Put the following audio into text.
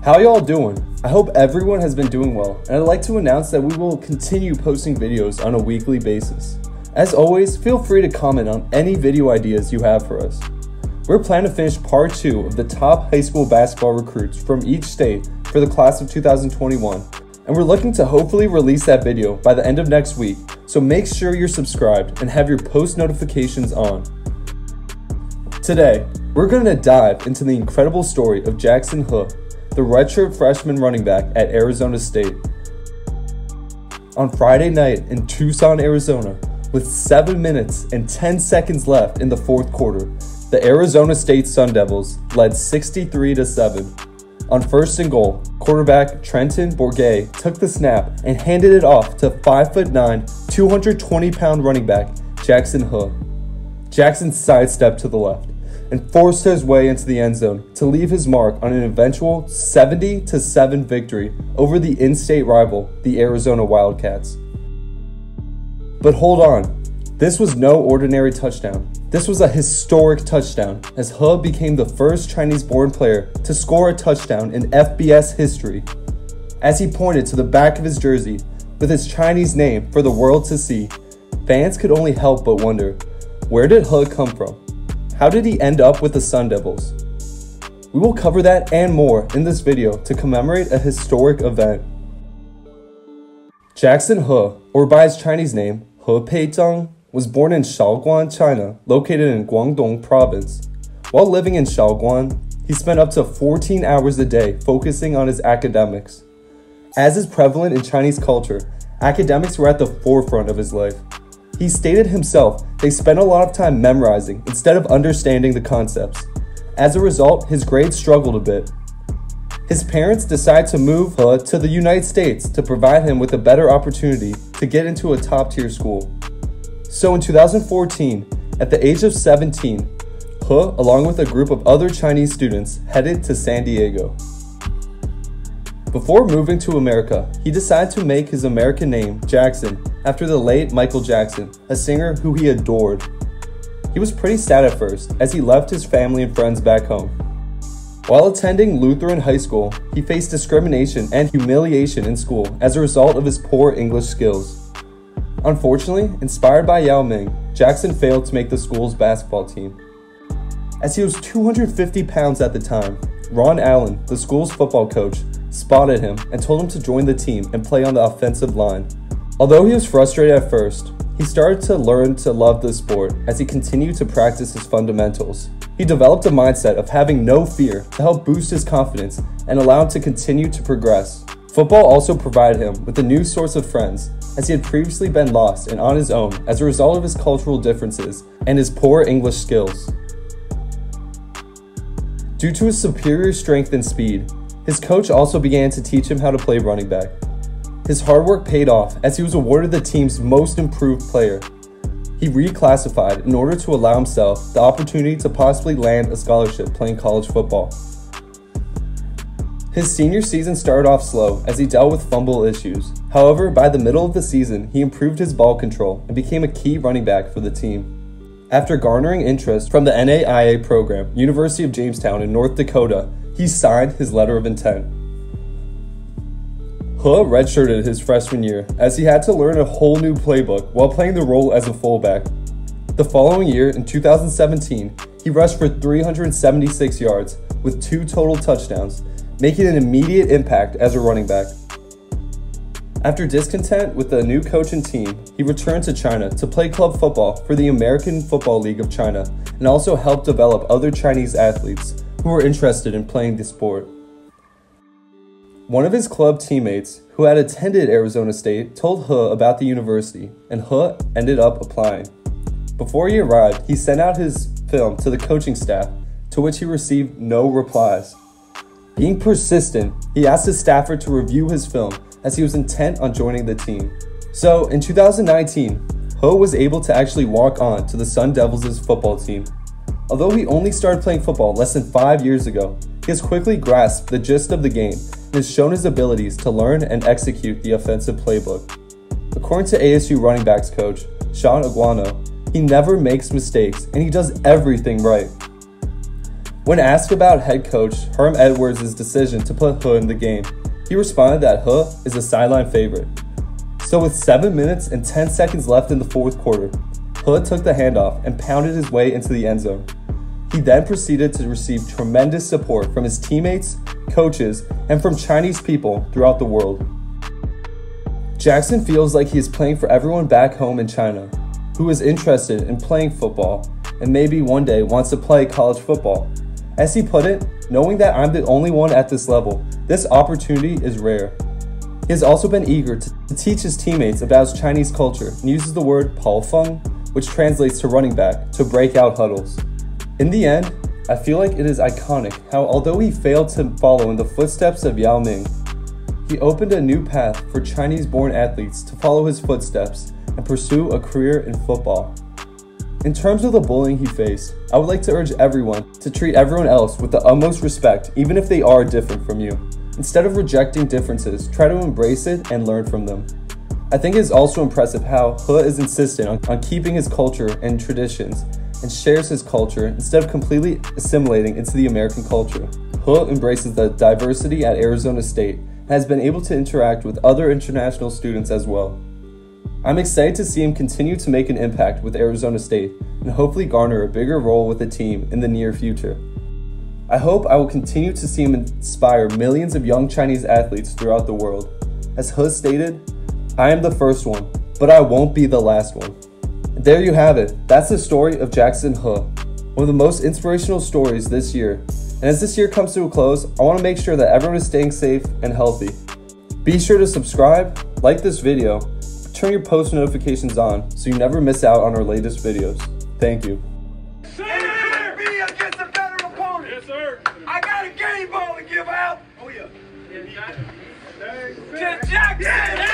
How y'all doing? I hope everyone has been doing well, and I'd like to announce that we will continue posting videos on a weekly basis. As always, feel free to comment on any video ideas you have for us. We're planning to finish part 2 of the top high school basketball recruits from each state for the class of 2021, and we're looking to hopefully release that video by the end of next week, so make sure you're subscribed and have your post notifications on. Today, we're going to dive into the incredible story of Jackson He, the redshirt freshman running back at Arizona State. On Friday night in Tucson, Arizona, with 7 minutes and 10 seconds left in the fourth quarter, the Arizona State Sun Devils led 63 to 7. On first and goal, quarterback Trenton Bourguet took the snap and handed it off to 5'9, 220 pound running back Jackson He. Jackson sidestepped to the left and forced his way into the end zone to leave his mark on an eventual 70 7 victory over the in-state rival, the Arizona Wildcats. But hold on, this was no ordinary touchdown. This was a historic touchdown as He became the first Chinese-born player to score a touchdown in FBS history. As he pointed to the back of his jersey with his Chinese name for the world to see, fans could only help but wonder, where did He come from? How did he end up with the Sun Devils? We will cover that and more in this video to commemorate a historic event. Jackson He, or by his Chinese name, He Peizhang, was born in Shaoguan, China, located in Guangdong province. While living in Shaoguan, he spent up to 14 hours a day focusing on his academics. As is prevalent in Chinese culture, academics were at the forefront of his life. He stated himself they spent a lot of time memorizing instead of understanding the concepts. As a result, his grades struggled a bit. His parents decided to move He to the United States to provide him with a better opportunity to get into a top tier school. So in 2014, at the age of 17, He, along with a group of other Chinese students, headed to San Diego. Before moving to America, he decided to make his American name, Jackson, after the late Michael Jackson, a singer who he adored. He was pretty sad at first, as he left his family and friends back home. While attending Lutheran High School, he faced discrimination and humiliation in school as a result of his poor English skills. Unfortunately, inspired by Yao Ming, Jackson failed to make the school's basketball team. As he was 250 pounds at the time, Ron Allen, the school's football coach, spotted him and told him to join the team and play on the offensive line. Although he was frustrated at first, he started to learn to love the sport as he continued to practice his fundamentals. He developed a mindset of having no fear to help boost his confidence and allow him to continue to progress. Football also provided him with a new source of friends, as he had previously been lost and on his own as a result of his cultural differences and his poor English skills. Due to his superior strength and speed, his coach also began to teach him how to play running back. His hard work paid off as he was awarded the team's most improved player. He reclassified in order to allow himself the opportunity to possibly land a scholarship playing college football. His senior season started off slow as he dealt with fumble issues. However, by the middle of the season, he improved his ball control and became a key running back for the team. After garnering interest from the NAIA program, University of Jamestown in North Dakota he signed his letter of intent. He redshirted his freshman year as he had to learn a whole new playbook while playing the role as a fullback. The following year, in 2017, he rushed for 376 yards with two total touchdowns, making an immediate impact as a running back. After discontent with the new coach and team, he returned to China to play club football for the American Football League of China and also helped develop other Chinese athletes who were interested in playing the sport. One of his club teammates, who had attended Arizona State, told He about the university, and He ended up applying. Before he arrived, he sent out his film to the coaching staff, to which he received no replies. Being persistent, he asked his staffer to review his film as he was intent on joining the team. So, in 2019, He was able to actually walk on to the Sun Devils' football team Although he only started playing football less than five years ago, he has quickly grasped the gist of the game and has shown his abilities to learn and execute the offensive playbook. According to ASU running backs coach Shaun Aguano, he never makes mistakes and he does everything right. When asked about head coach Herm Edwards' decision to put He in the game, he responded that He is a sideline favorite. So, with 7 minutes and 10 seconds left in the fourth quarter, He took the handoff and pounded his way into the end zone. He then proceeded to receive tremendous support from his teammates, coaches, and from Chinese people throughout the world. Jackson feels like he is playing for everyone back home in China who is interested in playing football and maybe one day wants to play college football. As he put it, knowing that I'm the only one at this level, this opportunity is rare. He has also been eager to, teach his teammates about his Chinese culture and uses the word Pao Feng, which translates to running back, to break out huddles. In the end, I feel like it is iconic how, although he failed to follow in the footsteps of Yao Ming, he opened a new path for Chinese born athletes to follow his footsteps and pursue a career in football. In terms of the bullying he faced, I would like to urge everyone to treat everyone else with the utmost respect, even if they are different from you. Instead of rejecting differences, try to embrace it and learn from them. I think it is also impressive how He is insistent on, on keeping his culture and traditions and shares his culture instead of completely assimilating into the American culture. He embraces the diversity at Arizona State and has been able to interact with other international students as well. I'm excited to see him continue to make an impact with Arizona State and hopefully garner a bigger role with the team in the near future. I hope I will continue to see him inspire millions of young Chinese athletes throughout the world. As He stated, I am the first one, but I won't be the last one. And there you have it. That's the story of Jackson He, one of the most inspirational stories this year. And as this year comes to a close, I want to make sure that everyone is staying safe and healthy. Be sure to subscribe, like this video, turn your post notifications on so you never miss out on our latest videos. Thank you. Yes, sir. I got a game ball to give out. Oh, yeah. To Jackson!